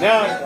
Now.